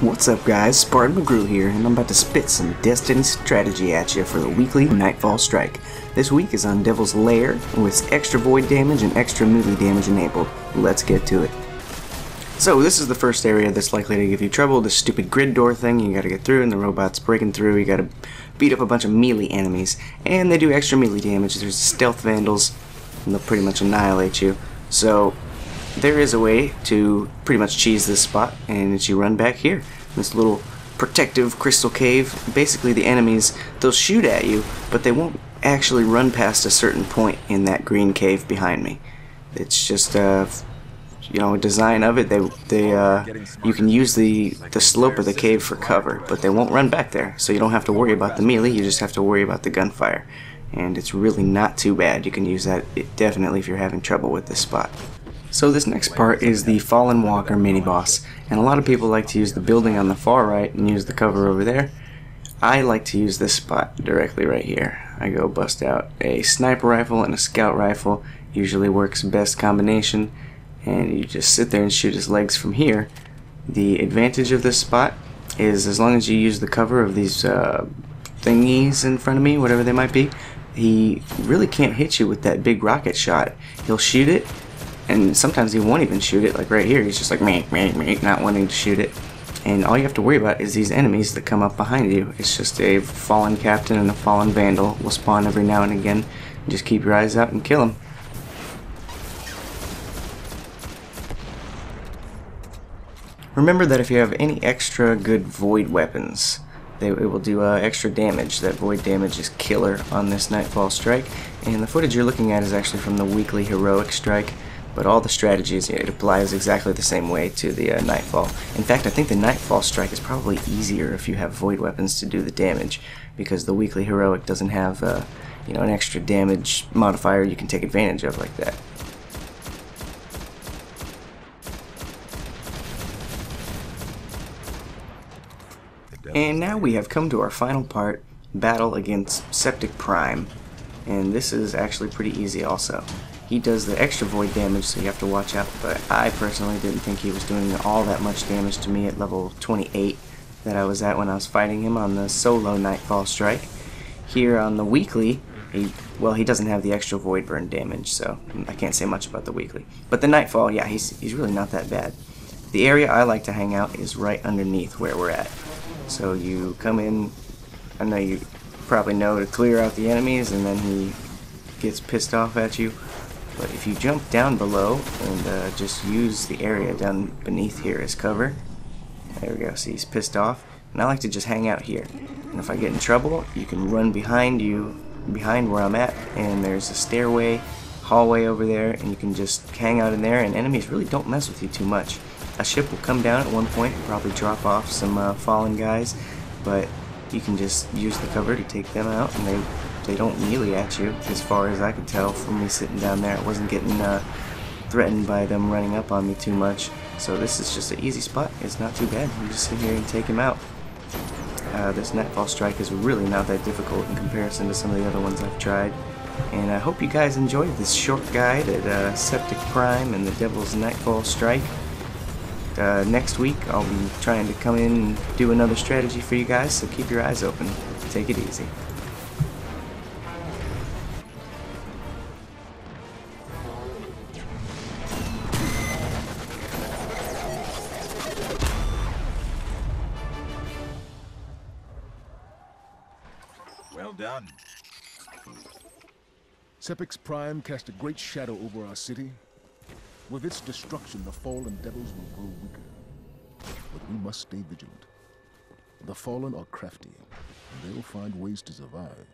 What's up guys, Spartan McGrew here, and I'm about to spit some Destiny strategy at you for the weekly Nightfall Strike. This week is on Devil's Lair, with extra void damage and extra melee damage enabled. Let's get to it. So this is the first area that's likely to give you trouble, this stupid grid door thing you gotta get through and the robot's breaking through, you gotta beat up a bunch of melee enemies, and they do extra melee damage, there's stealth vandals, and they'll pretty much annihilate you. So there is a way to pretty much cheese this spot and it's you run back here. This little protective crystal cave basically the enemies they'll shoot at you but they won't actually run past a certain point in that green cave behind me. It's just a, you know a design of it. They they uh you can use the the slope of the cave for cover but they won't run back there. So you don't have to worry about the melee you just have to worry about the gunfire. And it's really not too bad. You can use that definitely if you're having trouble with this spot so this next part is the Fallen Walker mini-boss, and a lot of people like to use the building on the far right and use the cover over there. I like to use this spot directly right here. I go bust out a sniper rifle and a scout rifle, usually works best combination, and you just sit there and shoot his legs from here. The advantage of this spot is as long as you use the cover of these uh, thingies in front of me, whatever they might be, he really can't hit you with that big rocket shot. He'll shoot it, and sometimes he won't even shoot it like right here. He's just like me me me not wanting to shoot it. And all you have to worry about is these enemies that come up behind you. It's just a fallen captain and a fallen vandal will spawn every now and again. Just keep your eyes out and kill them remember that if you have any extra good void weapons they, it will do uh, extra damage. That void damage is killer on this Nightfall Strike, and the footage you're looking at is actually from the weekly Heroic Strike but all the strategies, it applies exactly the same way to the uh, Nightfall. In fact, I think the Nightfall strike is probably easier if you have Void weapons to do the damage, because the weekly heroic doesn't have, uh, you know, an extra damage modifier you can take advantage of like that. And now we have come to our final part, battle against Septik Prime. And this is actually pretty easy also. He does the extra void damage, so you have to watch out, but I personally didn't think he was doing all that much damage to me at level 28 that I was at when I was fighting him on the solo Nightfall Strike. Here on the weekly, he, well, he doesn't have the extra void burn damage, so I can't say much about the weekly. But the Nightfall, yeah, he's, he's really not that bad. The area I like to hang out is right underneath where we're at. So you come in, I know you probably know to clear out the enemies, and then he gets pissed off at you. But if you jump down below and uh, just use the area down beneath here as cover, there we go, see he's pissed off. And I like to just hang out here. And if I get in trouble, you can run behind you, behind where I'm at, and there's a stairway, hallway over there, and you can just hang out in there, and enemies really don't mess with you too much. A ship will come down at one point and probably drop off some uh, fallen guys, but you can just use the cover to take them out, and they they don't melee at you, as far as I could tell from me sitting down there. I wasn't getting uh, threatened by them running up on me too much. So this is just an easy spot. It's not too bad. You just sit here and take him out. Uh, this Nightfall Strike is really not that difficult in comparison to some of the other ones I've tried. And I hope you guys enjoyed this short guide at uh, Septik Prime and the Devil's Nightfall Strike. Uh, next week I'll be trying to come in and do another strategy for you guys, so keep your eyes open. Take it easy. Well done. Sepiks Prime cast a great shadow over our city. With its destruction, the fallen devils will grow weaker. But we must stay vigilant. The fallen are crafty, and they'll find ways to survive.